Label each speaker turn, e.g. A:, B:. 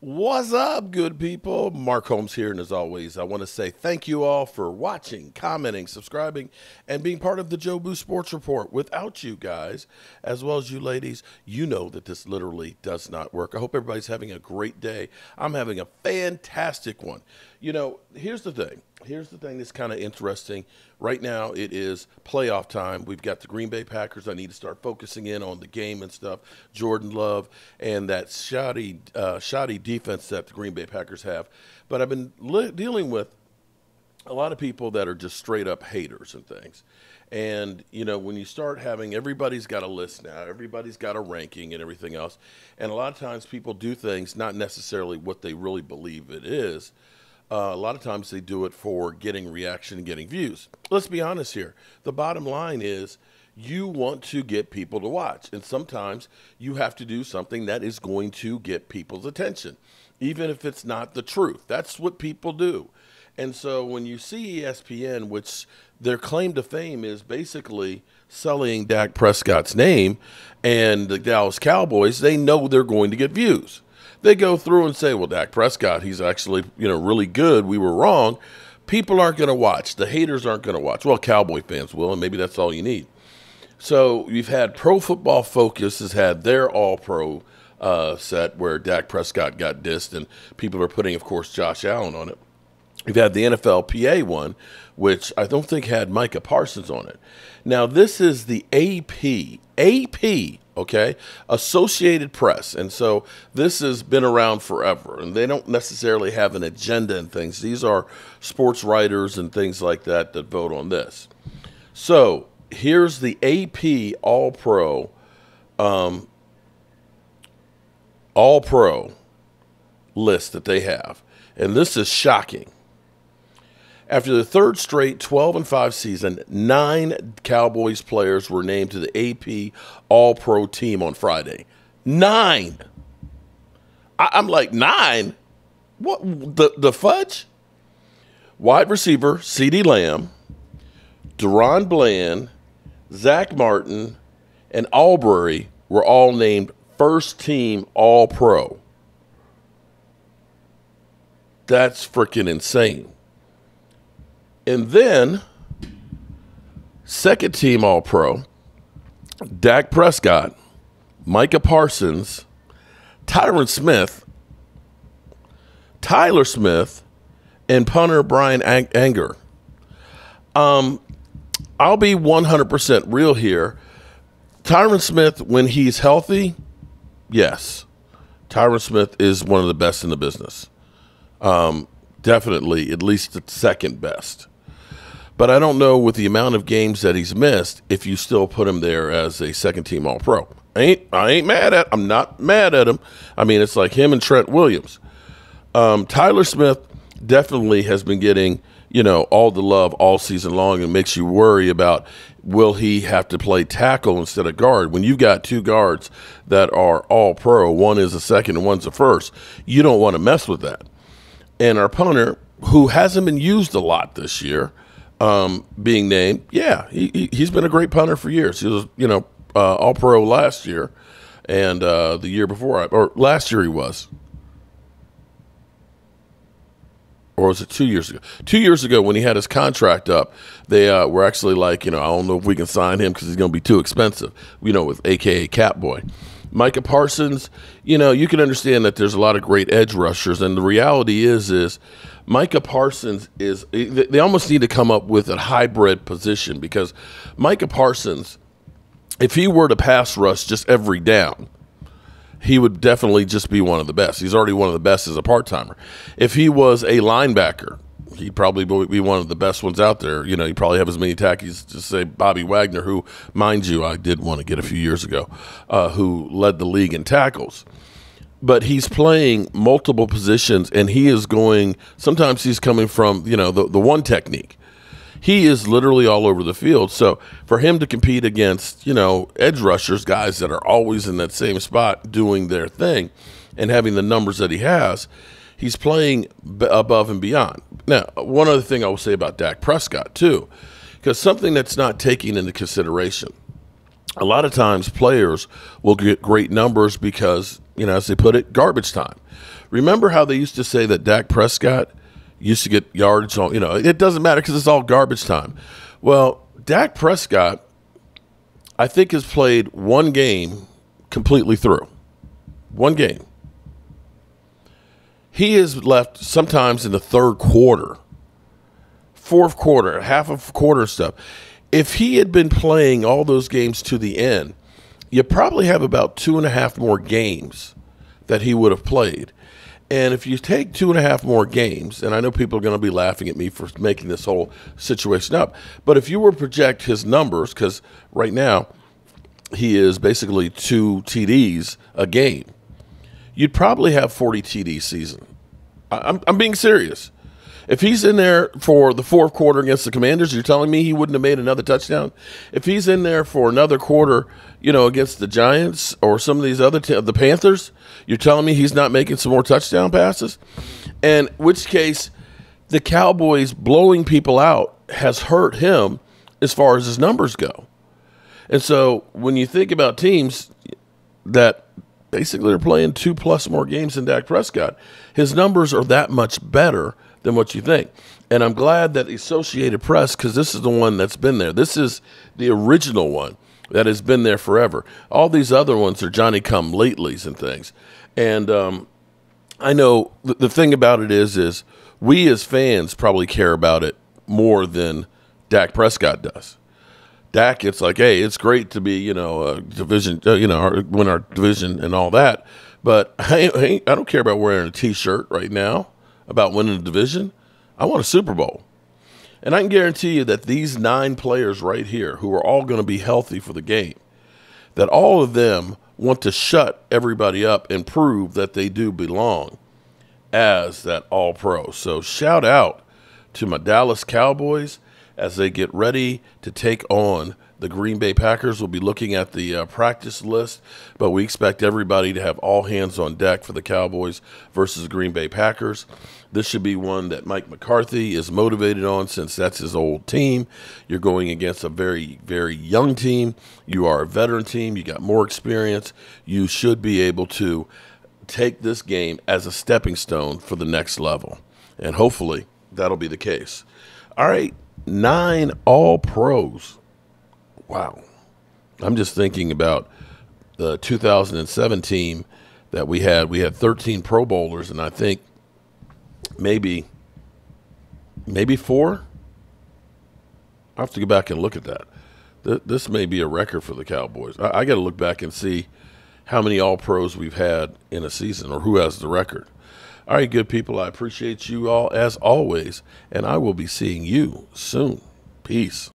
A: What's up, good people? Mark Holmes here, and as always, I want to say thank you all for watching, commenting, subscribing, and being part of the Jobu Sports Report. Without you guys, as well as you ladies, you know that this literally does not work. I hope everybody's having a great day. I'm having a fantastic one. You know, here's the thing. Here's the thing that's kind of interesting. Right now, it is playoff time. We've got the Green Bay Packers. I need to start focusing in on the game and stuff. Jordan Love and that shoddy, uh, shoddy defense that the Green Bay Packers have. But I've been li- dealing with a lot of people that are just straight up haters and things. And, you know, when you start having everybody's got a list now, everybody's got a ranking and everything else. And a lot of times people do things not necessarily what they really believe it is. Uh, a lot of times they do it for getting reaction and getting views. Let's be honest here. The bottom line is you want to get people to watch. And sometimes you have to do something that is going to get people's attention, even if it's not the truth. That's what people do. And so when you see ESPN, which their claim to fame is basically selling Dak Prescott's name and the Dallas Cowboys, they know they're going to get views they go through and say, well, Dak Prescott, he's actually, you know, really good. We were wrong. People aren't going to watch. The haters aren't going to watch. Well, Cowboy fans will, and maybe that's all you need. So you've had Pro Football Focus has had their All Pro uh, set where Dak Prescott got dissed, and people are putting, of course, Josh Allen on it. You've had the NFLPA one, which I don't think had Micah Parsons on it. Now, this is the AP, AP okay? Associated Press. And so this has been around forever, and they don't necessarily have an agenda and things. These are sports writers and things like that that vote on this. So here's the AP All Pro, um, All Pro list that they have. And this is shocking. After the third straight 12 and 5 season, nine Cowboys players were named to the AP All Pro team on Friday. Nine. I, am like, nine? What? The, the fudge? Wide receiver, CeeDee Lamb, DaRon Bland, Zack Martin, and Aubrey were all named first team All Pro. That's freaking insane. And then, second team All Pro, Dak Prescott, Micah Parsons, Tyron Smith, Tyler Smith, and punter Bryan Anger. Um, I'll be 100% real here. Tyron Smith, when he's healthy, yes. Tyron Smith is one of the best in the business. Um, definitely, at least the second best. But I don't know with the amount of games that he's missed if you still put him there as a second team All Pro. I ain't I ain't mad at I'm not mad at him. I mean it's like him and Trent Williams. Um, Tyler Smith definitely has been getting you know all the love all season long and makes you worry about will he have to play tackle instead of guard when you've got two guards that are all pro one is a second and one's a first you don't want to mess with that and our punter who hasn't been used a lot this year um, being named, yeah, he, has been a great punter for years. He was you know uh, All Pro last year, and uh, the year before, or last year he was, or was it two years ago? Two years ago when he had his contract up, they uh, were actually like, you know, I don't know if we can sign him because he's going to be too expensive, you know, with AKA Catboy. Micah Parsons, you know, you can understand that there's a lot of great edge rushers, and the reality is, is Micah Parsons is they almost need to come up with a hybrid position because Micah Parsons, if he were to pass rush just every down, he would definitely just be one of the best. He's already one of the best as a part timer. If he was a linebacker, he'd probably be one of the best ones out there. You know, he'd probably have as many tackies to say Bobby Wagner, who, mind you, I did want to get a few years ago, uh, who led the league in tackles. But he's playing multiple positions and he is going sometimes he's coming from you know the, the one technique. He is literally all over the field. So for him to compete against you know edge rushers guys that are always in that same spot doing their thing and having the numbers that he has he's playing above and beyond now one other thing i will say about dak prescott too because something that's not taken into consideration a lot of times players will get great numbers because you know, as they put it, garbage time. Remember how they used to say that Dak Prescott used to get yards on, you know, it doesn't matter because it's all garbage time. Well, Dak Prescott, I think, has played one game completely through. One game. He has left sometimes in the third quarter, fourth quarter, half of quarter stuff. If he had been playing all those games to the end, you probably have about two and a half more games that he would have played. And if you take two and a half more games, and I know people are going to be laughing at me for making this whole situation up, but if you were to project his numbers, because right now he is basically two TDs a game, you'd probably have 40 TD season. I'm, I'm being serious. If he's in there for the fourth quarter against the Commanders, you're telling me he wouldn't have made another touchdown? If he's in there for another quarter, you know, against the Giants or some of these other t- the Panthers, you're telling me he's not making some more touchdown passes? And which case, the Cowboys blowing people out has hurt him as far as his numbers go. And so when you think about teams that basically are playing two plus more games than Dak Prescott, his numbers are that much better than what you think. And I'm glad that the Associated Press, because this is the one that's been there. This is the original one that has been there forever. All these other ones are Johnny come latelys and things. And um, I know the, the thing about it is, is we as fans probably care about it more than Dak Prescott does. Dak, it's like, hey, it's great to be, you know, a division, uh, you know, win our division and all that. But I, I don't care about wearing a T-shirt right now about winning a division. I want a Super Bowl. And I can guarantee you that these nine players right here, who are all going to be healthy for the game, that all of them want to shut everybody up and prove that they do belong as that all pro. So shout out to my Dallas Cowboys as they get ready to take on the Green Bay Packers. We'll be looking at the uh, practice list, but we expect everybody to have all hands on deck for the Cowboys versus the Green Bay Packers. This should be one that Mike McCarthy is motivated on since that's his old team. You're going against a very, very young team. You are a veteran team. You got more experience. You should be able to take this game as a stepping stone for the next level. And hopefully that'll be the case. All right, nine all pros. Wow. I'm just thinking about the 2007 team that we had. We had 13 Pro Bowlers, and I think maybe maybe four. I have to go back and look at that. This may be a record for the Cowboys. I, I got to look back and see how many All Pros we've had in a season or who has the record. All right, good people. I appreciate you all as always, and I will be seeing you soon. Peace.